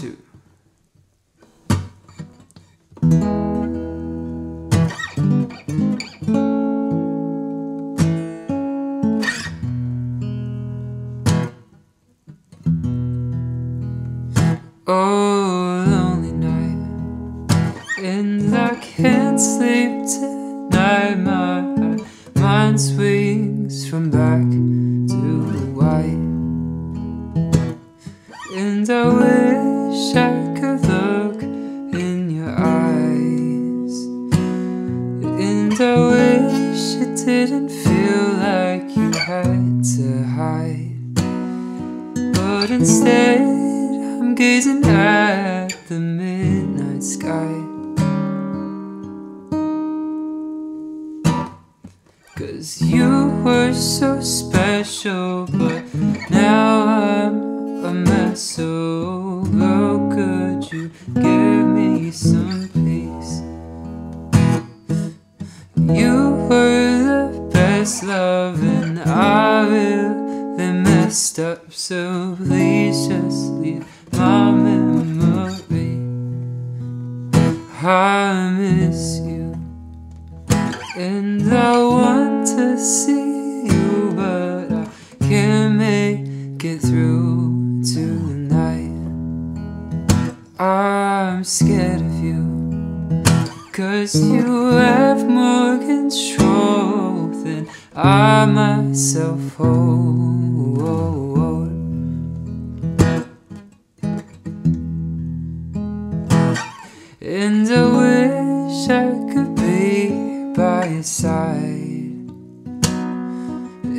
two. Oh, lonely night, and I can't sleep tonight. My mind swings from black and I wish I could look in your eyes, and I wish it didn't feel like you had to hide, but instead. I'm gazing at the midnight sky. Cause you were so special, but now I'm a. So, girl, could you give me some peace? You were the best love, and I really messed up. So, please just leave my memory. I miss you, and I want I'm scared of you, cause you have more control than I myself hold. And I wish I could be by your side.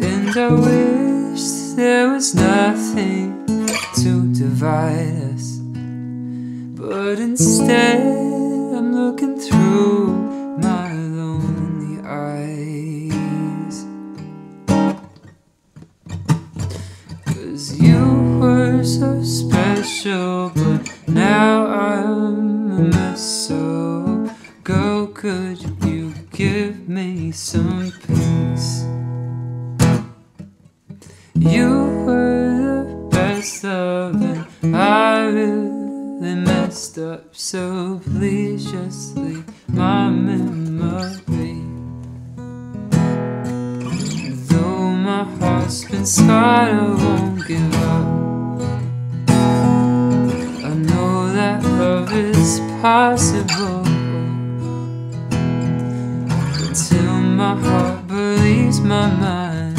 And I wish there was nothing to divide us. But instead, I'm looking through my lonely eyes. Cause you were so special, but now I'm a mess. So, girl, could you give me some peace? You messed up so viciously my memory. Though my heart's been scarred, I won't give up. I know that love is possible. Until my heart believes my mind.